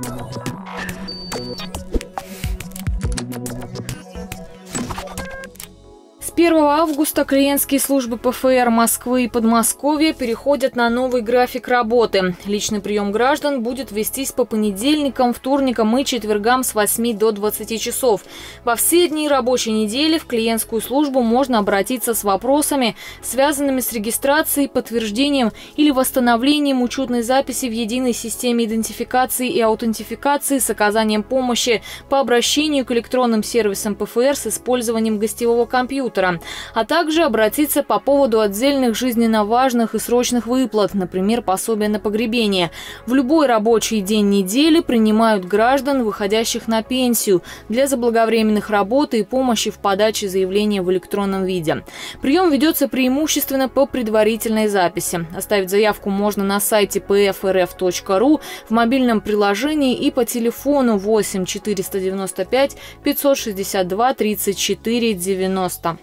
Thank you. 1 августа клиентские службы ПФР Москвы и Подмосковья переходят на новый график работы. Личный прием граждан будет вестись по понедельникам, вторникам и четвергам с 8 до 20 часов. Во все дни рабочей недели в клиентскую службу можно обратиться с вопросами, связанными с регистрацией, подтверждением или восстановлением учетной записи в единой системе идентификации и аутентификации с оказанием помощи по обращению к электронным сервисам ПФР с использованием гостевого компьютера компьютера, а также обратиться по поводу отдельных жизненно важных и срочных выплат, например, пособия на погребение. В любой рабочий день недели принимают граждан, выходящих на пенсию, для заблаговременных работ и помощи в подаче заявления в электронном виде. Прием ведется преимущественно по предварительной записи. Оставить заявку можно на сайте pfrf.ru, в мобильном приложении и по телефону 8 495 562 34 90.